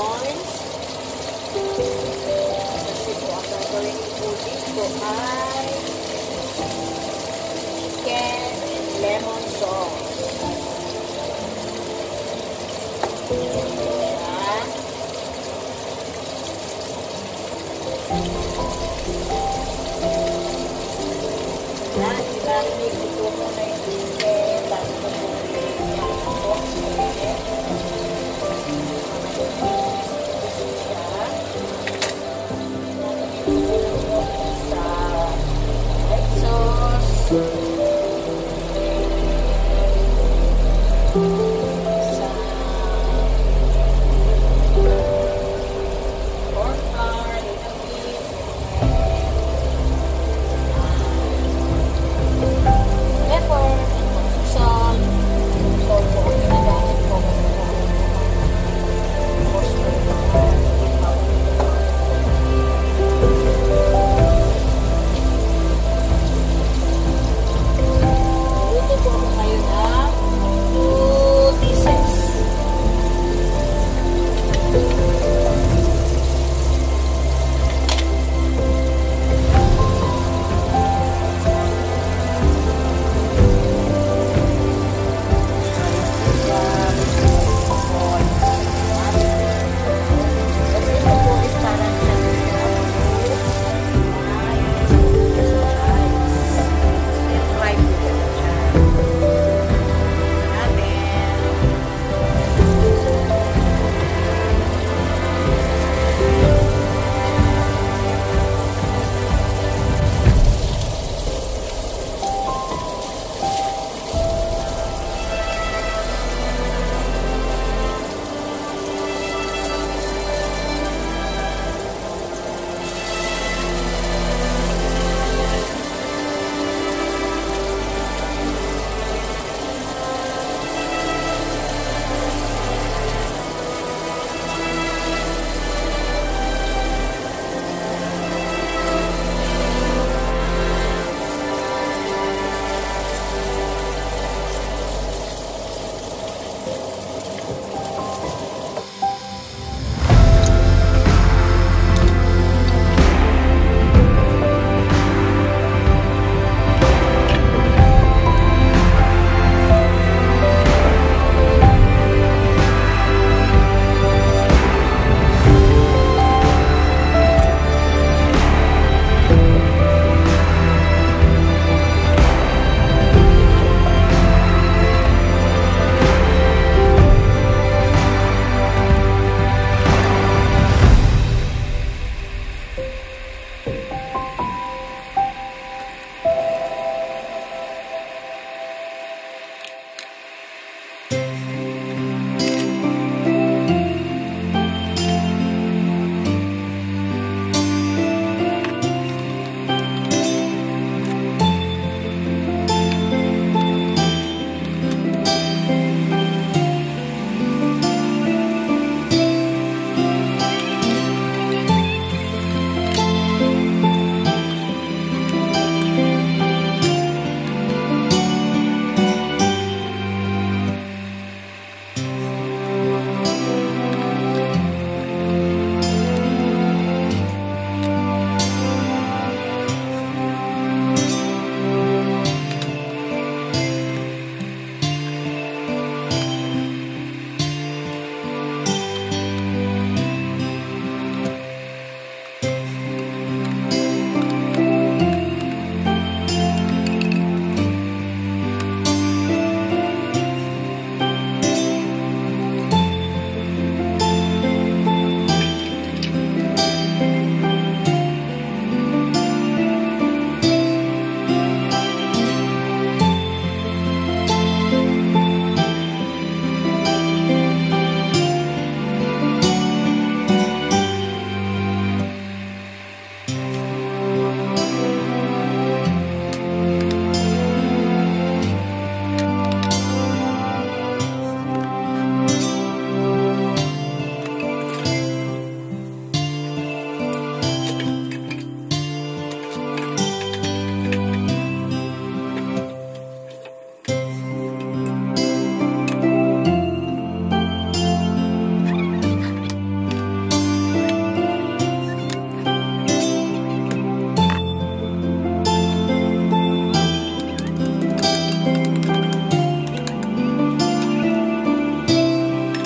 prawns. Kasi po ang gagawin po dito ay chicken and lemon sauce.